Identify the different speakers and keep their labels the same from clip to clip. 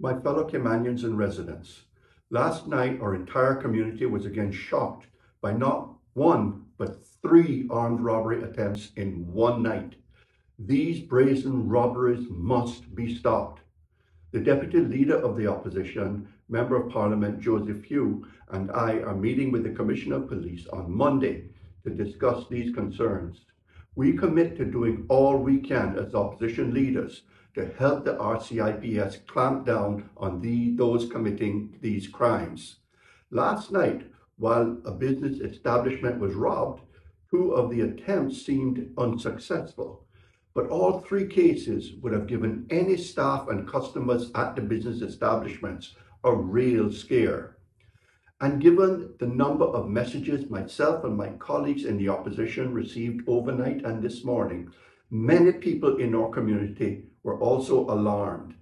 Speaker 1: My fellow Caymanians and residents, last night our entire community was again shocked by not one but three armed robbery attempts in one night. These brazen robberies must be stopped. The Deputy Leader of the Opposition, Member of Parliament Joseph Hew, and I are meeting with the Commissioner of Police on Monday to discuss these concerns. We commit to doing all we can as opposition leaders to help the RCIPS clamp down on the, those committing these crimes. Last night, while a business establishment was robbed, two of the attempts seemed unsuccessful. But all three cases would have given any staff and customers at the business establishments a real scare. And given the number of messages myself and my colleagues in the opposition received overnight and this morning, many people in our community were also alarmed.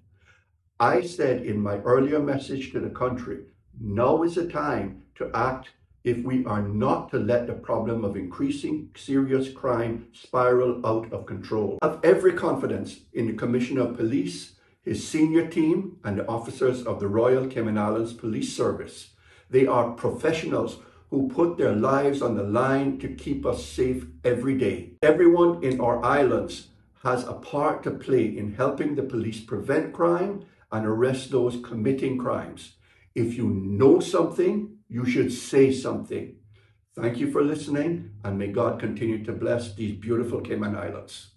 Speaker 1: I said in my earlier message to the country, now is the time to act if we are not to let the problem of increasing serious crime spiral out of control. I have every confidence in the Commissioner of Police, his senior team, and the officers of the Royal Cayman Islands Police Service. They are professionals who put their lives on the line to keep us safe every day. Everyone in our islands has a part to play in helping the police prevent crime and arrest those committing crimes. If you know something, you should say something. Thank you for listening and may God continue to bless these beautiful Cayman Islands.